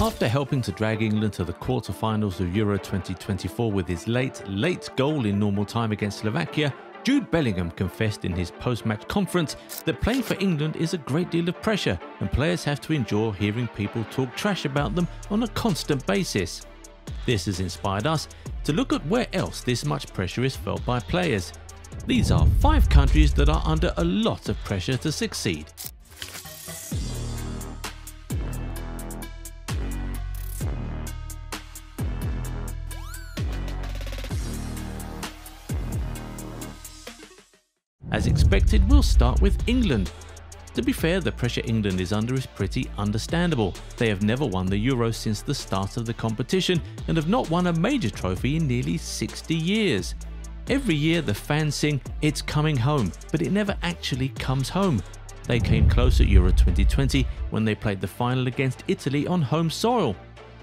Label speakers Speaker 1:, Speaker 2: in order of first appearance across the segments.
Speaker 1: After helping to drag England to the quarter-finals of Euro 2024 with his late, late goal in normal time against Slovakia, Jude Bellingham confessed in his post-match conference that playing for England is a great deal of pressure and players have to endure hearing people talk trash about them on a constant basis. This has inspired us to look at where else this much pressure is felt by players. These are five countries that are under a lot of pressure to succeed. As expected, we'll start with England. To be fair, the pressure England is under is pretty understandable. They have never won the Euro since the start of the competition and have not won a major trophy in nearly 60 years. Every year the fans sing, it's coming home, but it never actually comes home. They came close at Euro 2020 when they played the final against Italy on home soil,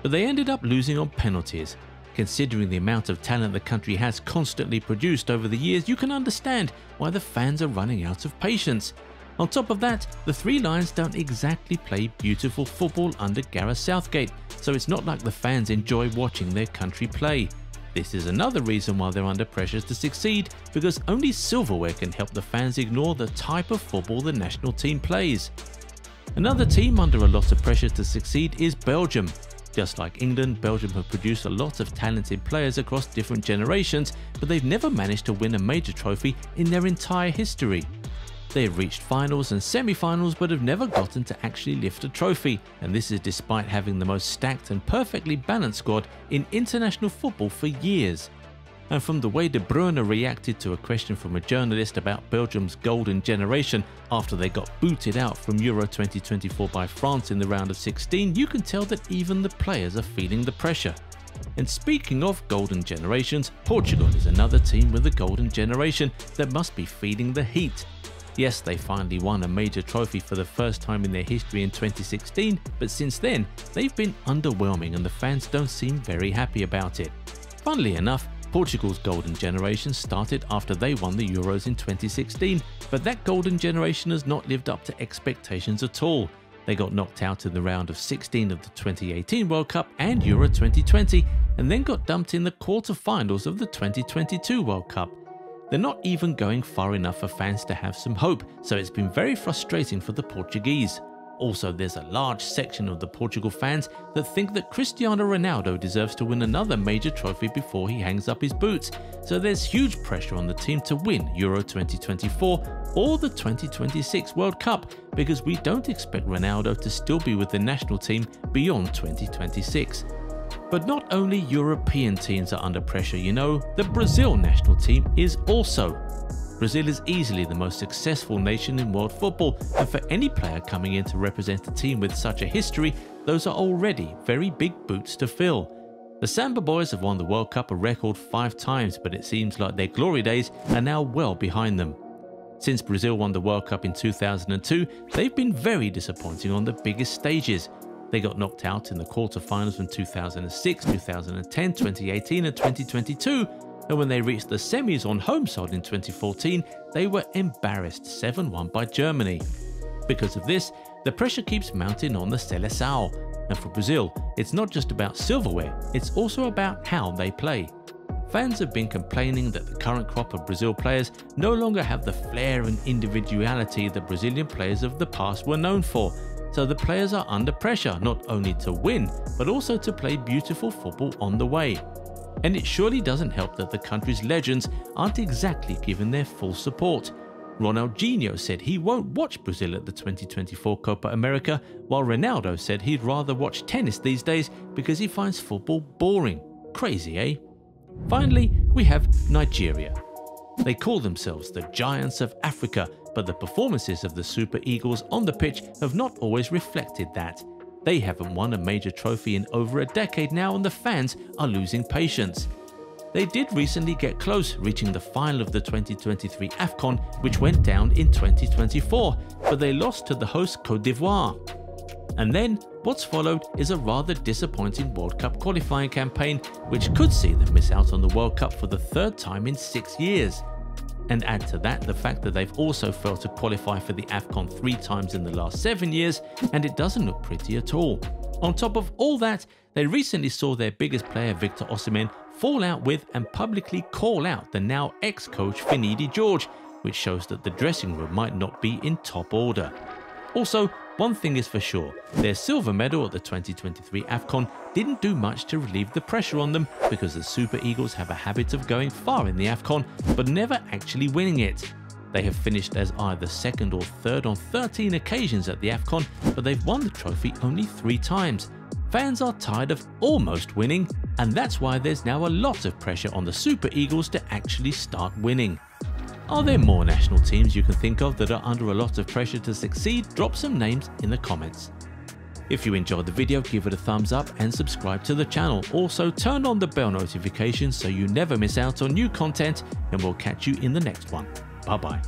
Speaker 1: but they ended up losing on penalties. Considering the amount of talent the country has constantly produced over the years, you can understand why the fans are running out of patience. On top of that, the Three Lions don't exactly play beautiful football under Gareth Southgate, so it's not like the fans enjoy watching their country play. This is another reason why they're under pressure to succeed, because only silverware can help the fans ignore the type of football the national team plays. Another team under a lot of pressure to succeed is Belgium. Just like England, Belgium have produced a lot of talented players across different generations, but they've never managed to win a major trophy in their entire history. They have reached finals and semi-finals but have never gotten to actually lift a trophy, and this is despite having the most stacked and perfectly balanced squad in international football for years. And from the way De Bruyne reacted to a question from a journalist about Belgium's golden generation after they got booted out from Euro 2024 by France in the round of 16, you can tell that even the players are feeling the pressure. And speaking of golden generations, Portugal is another team with a golden generation that must be feeling the heat. Yes, they finally won a major trophy for the first time in their history in 2016, but since then, they've been underwhelming and the fans don't seem very happy about it. Funnily enough, Portugal's golden generation started after they won the Euros in 2016, but that golden generation has not lived up to expectations at all. They got knocked out in the round of 16 of the 2018 World Cup and Euro 2020, and then got dumped in the quarter-finals of the 2022 World Cup. They're not even going far enough for fans to have some hope, so it's been very frustrating for the Portuguese. Also, there's a large section of the Portugal fans that think that Cristiano Ronaldo deserves to win another major trophy before he hangs up his boots, so there's huge pressure on the team to win Euro 2024 or the 2026 World Cup because we don't expect Ronaldo to still be with the national team beyond 2026. But not only European teams are under pressure, you know, the Brazil national team is also. Brazil is easily the most successful nation in world football, and for any player coming in to represent a team with such a history, those are already very big boots to fill. The Samba Boys have won the World Cup a record five times, but it seems like their glory days are now well behind them. Since Brazil won the World Cup in 2002, they've been very disappointing on the biggest stages. They got knocked out in the quarterfinals in 2006, 2010, 2018 and 2022, and when they reached the semis on home soil in 2014, they were embarrassed 7-1 by Germany. Because of this, the pressure keeps mounting on the Seleção, and for Brazil, it's not just about silverware, it's also about how they play. Fans have been complaining that the current crop of Brazil players no longer have the flair and individuality the Brazilian players of the past were known for, so the players are under pressure not only to win, but also to play beautiful football on the way. And it surely doesn't help that the country's legends aren't exactly given their full support. Ronaldinho said he won't watch Brazil at the 2024 Copa America, while Ronaldo said he'd rather watch tennis these days because he finds football boring. Crazy, eh? Finally, we have Nigeria. They call themselves the Giants of Africa, but the performances of the Super Eagles on the pitch have not always reflected that. They haven't won a major trophy in over a decade now and the fans are losing patience. They did recently get close, reaching the final of the 2023 AFCON, which went down in 2024, but they lost to the host Cote d'Ivoire. And then, what's followed is a rather disappointing World Cup qualifying campaign, which could see them miss out on the World Cup for the third time in six years. And add to that the fact that they've also failed to qualify for the AFCON three times in the last seven years, and it doesn't look pretty at all. On top of all that, they recently saw their biggest player Victor Osimhen fall out with and publicly call out the now ex-coach Finidi George, which shows that the dressing room might not be in top order. Also, one thing is for sure, their silver medal at the 2023 AFCON didn't do much to relieve the pressure on them because the Super Eagles have a habit of going far in the AFCON but never actually winning it. They have finished as either second or third on 13 occasions at the AFCON, but they've won the trophy only three times. Fans are tired of almost winning, and that's why there's now a lot of pressure on the Super Eagles to actually start winning. Are there more national teams you can think of that are under a lot of pressure to succeed? Drop some names in the comments. If you enjoyed the video, give it a thumbs up and subscribe to the channel. Also, turn on the bell notifications so you never miss out on new content and we'll catch you in the next one. Bye bye.